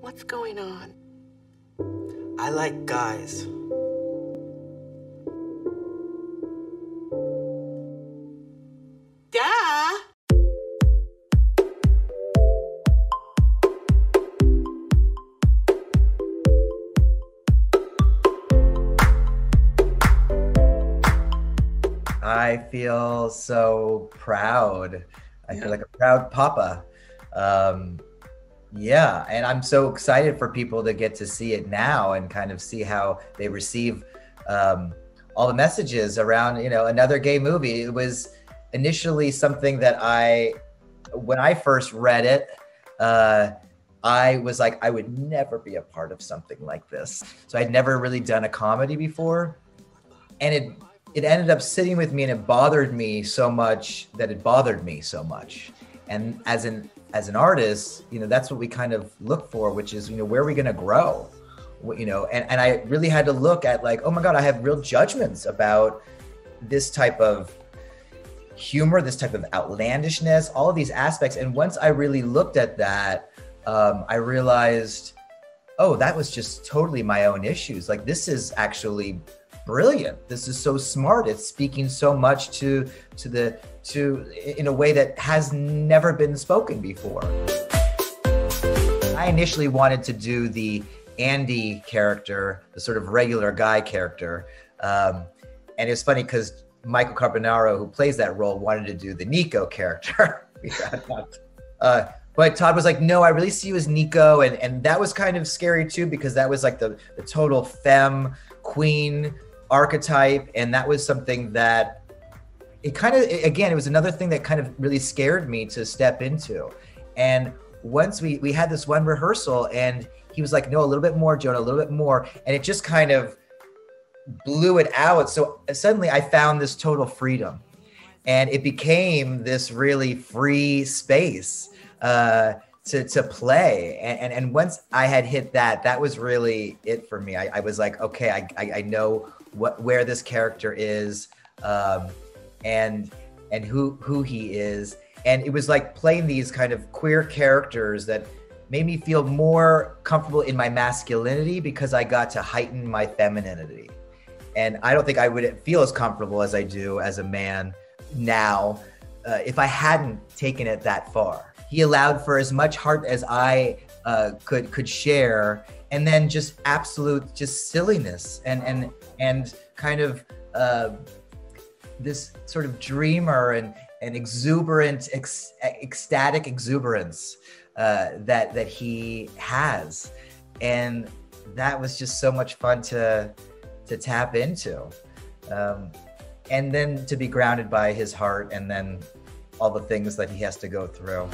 What's going on? I like guys. Duh! I feel so proud. I feel like a proud papa. Um, yeah, and I'm so excited for people to get to see it now and kind of see how they receive um, all the messages around, you know, another gay movie. It was initially something that I, when I first read it, uh, I was like, I would never be a part of something like this. So I'd never really done a comedy before, and it it ended up sitting with me, and it bothered me so much that it bothered me so much. And as an as an artist, you know, that's what we kind of look for, which is, you know, where are we going to grow? You know, and, and I really had to look at like, oh my God, I have real judgments about this type of humor, this type of outlandishness, all of these aspects. And once I really looked at that, um, I realized, oh, that was just totally my own issues. Like, this is actually brilliant. This is so smart. It's speaking so much to to the to in a way that has never been spoken before. I initially wanted to do the Andy character, the sort of regular guy character, um, and it's funny because Michael Carbonaro, who plays that role, wanted to do the Nico character. uh, but Todd was like, "No, I really see you as Nico," and and that was kind of scary too because that was like the the total femme queen archetype, and that was something that it kind of again it was another thing that kind of really scared me to step into. And once we we had this one rehearsal and he was like no a little bit more jonah a little bit more. And it just kind of blew it out. So suddenly i found this total freedom. And it became this really free space. Uh to, to play and, and and once i had hit that that was really it for me i, I was like okay I, I i know what where this character is um and and who who he is and it was like playing these kind of queer characters that made me feel more comfortable in my masculinity because I got to heighten my femininity. And I don't think I would feel as comfortable as I do as a man now uh, if I hadn't taken it that far. He allowed for as much heart as I uh, could could share, and then just absolute just silliness and and and kind of uh, this sort of dreamer and and exuberant, ec- ecstatic exuberance uh, that that he has, and that was just so much fun to to tap into, um, and then to be grounded by his heart, and then all the things that he has to go through.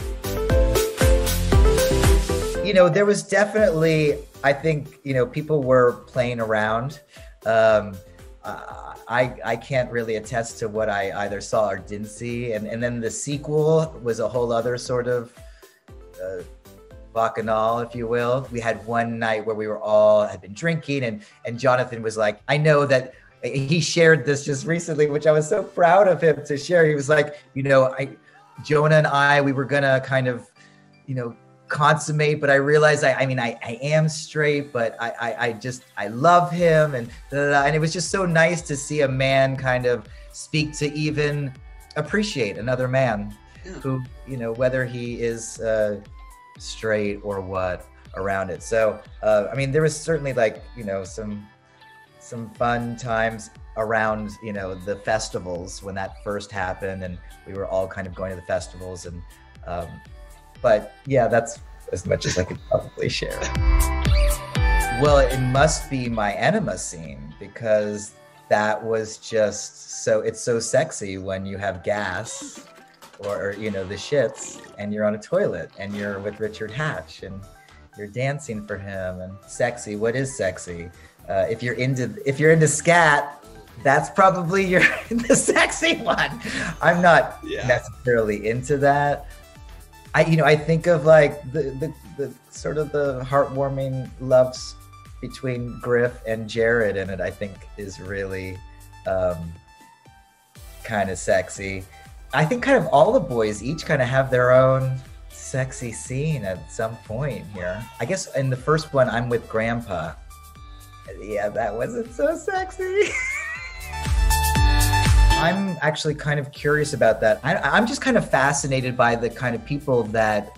You know, there was definitely, I think, you know, people were playing around. Um, I I can't really attest to what I either saw or didn't see, and and then the sequel was a whole other sort of uh, bacchanal, if you will. We had one night where we were all had been drinking, and and Jonathan was like, I know that he shared this just recently, which I was so proud of him to share. He was like, you know, I Jonah and I we were gonna kind of, you know, consummate but i realized i, I mean I, I am straight but I, I i just i love him and da, da, da. and it was just so nice to see a man kind of speak to even appreciate another man Yeah. who you know whether he is uh straight or what around it so uh i mean there was certainly like you know some some fun times around you know the festivals when that first happened and we were all kind of going to the festivals and um but yeah that's as much as i could probably share. Well it must be my enema scene because that was just so it's so sexy when you have gas or, or, you know the shits and you're on a toilet and you're with richard hatch and you're dancing for him and sexy. What is sexy uh, if you're into if you're into scat that's probably your the sexy one i'm not Yeah. necessarily into that i you know i think of like the the, the sort of the heartwarming loves between griff and jared in it i think is really um kind of sexy i think kind of all the boys each kind of have their own sexy scene at some point here. I guess in the first one, I'm with Grandpa. Yeah, that wasn't so sexy. I'm actually kind of curious about that. I, am just kind of fascinated by the kind of people that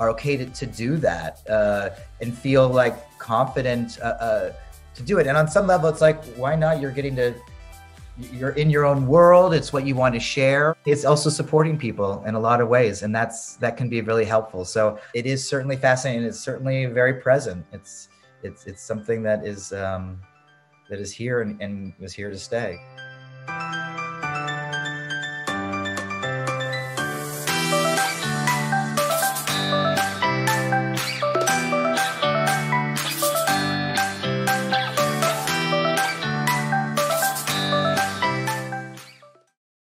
are okay to, to do that uh, and feel like confident uh, uh, to do it. And on some level, it's like, why not? You're getting to, you're in your own world. It's what you want to share. It's also supporting people in a lot of ways, and that's that can be really helpful. So it is certainly fascinating. It's certainly very present. It's it's it's something that is um, that is here and, and was here to stay.